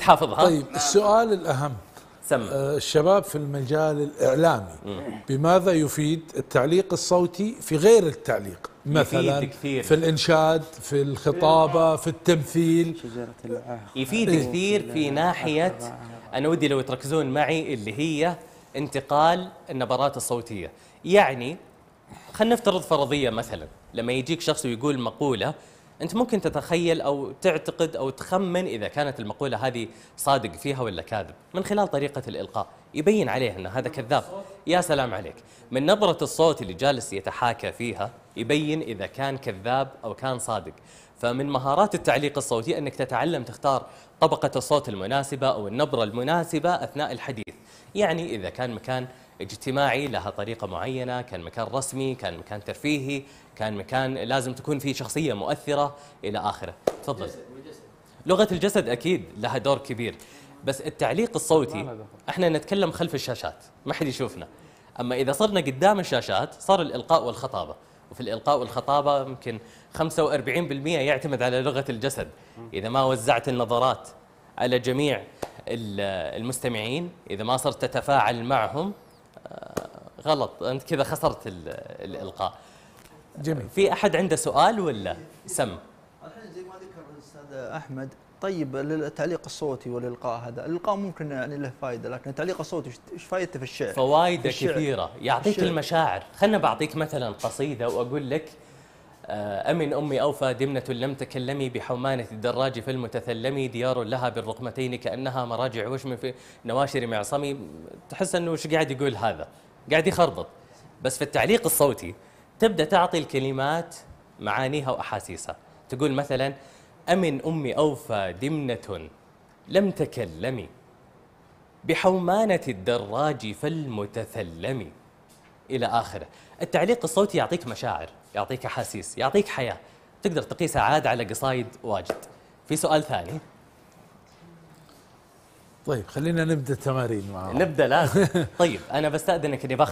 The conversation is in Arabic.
انت حافظها طيب السؤال الأهم. سم. آه، الشباب في المجال الإعلامي بماذا يفيد التعليق الصوتي في غير التعليق؟ مثلا كثير. في الإنشاد في الخطابة في التمثيل. شجرة العهد يفيد إيه. كثير في ناحية أنا ودي لو تركزون معي اللي هي انتقال النبرات الصوتية. يعني خلينا نفترض فرضية مثلا. لما يجيك شخص ويقول مقولة أنت ممكن تتخيل أو تعتقد أو تخمن إذا كانت المقولة هذه صادق فيها ولا كاذب. من خلال طريقة الإلقاء. يبين عليه ان هذا كذاب. يا سلام عليك. من نبرة الصوت اللي جالس يتحاكى فيها يبين إذا كان كذاب أو كان صادق. فمن مهارات التعليق الصوتي أنك تتعلم تختار طبقة الصوت المناسبة أو النبرة المناسبة أثناء الحديث. يعني إذا كان مكان اجتماعي لها طريقة معينة كان مكان رسمي كان مكان ترفيهي كان مكان لازم تكون فيه شخصية مؤثرة إلى آخره. تفضل. لغة الجسد أكيد لها دور كبير. بس التعليق الصوتي إحنا نتكلم خلف الشاشات ما حد يشوفنا. أما إذا صرنا قدام الشاشات صار الإلقاء والخطابة. وفي الإلقاء والخطابة يمكن 45% يعتمد على لغة الجسد. إذا ما وزعت النظرات على جميع ال- المستمعين إذا ما صرت تتفاعل معهم غلط. أنت كذا خسرت ال- الإلقاء. جميل. في أحد عنده سؤال ولا؟ سم. الحين زي ما ذكر الأستاذ أحمد. طيب التعليق الصوتي والإلقاء هذا الإلقاء ممكن يعني له فائده لكن التعليق الصوتي إيش فائدته في الشعر؟ فوائده في الشعر. كثيرة. يعطيك الشعر. المشاعر. خلنا بعطيك مثلا قصيدة وأقول لك آه، أمن أمي أوفى دمنة لم تكلمي بحومانة الدراج في المتثلم ديار لها بالرقمتين كأنها مراجع وشم في نواشر معصمي. تحس أنه وش قاعد يقول هذا؟ قاعد يخربط. بس في التعليق الصوتي تبدأ تعطي الكلمات معانيها وأحاسيسها. تقول مثلا أمن أمي أوفى دمنة لم تكلمي بحومانة الدراج فالمتثلم إلى آخره. التعليق الصوتي يعطيك مشاعر يعطيك أحاسيس يعطيك حياة. تقدر تقيسها عاد على قصايد واجد. في سؤال ثاني. طيب خلينا نبدأ تمارين معه نبدأ لازم طيب أنا بستأذنك إني باخذ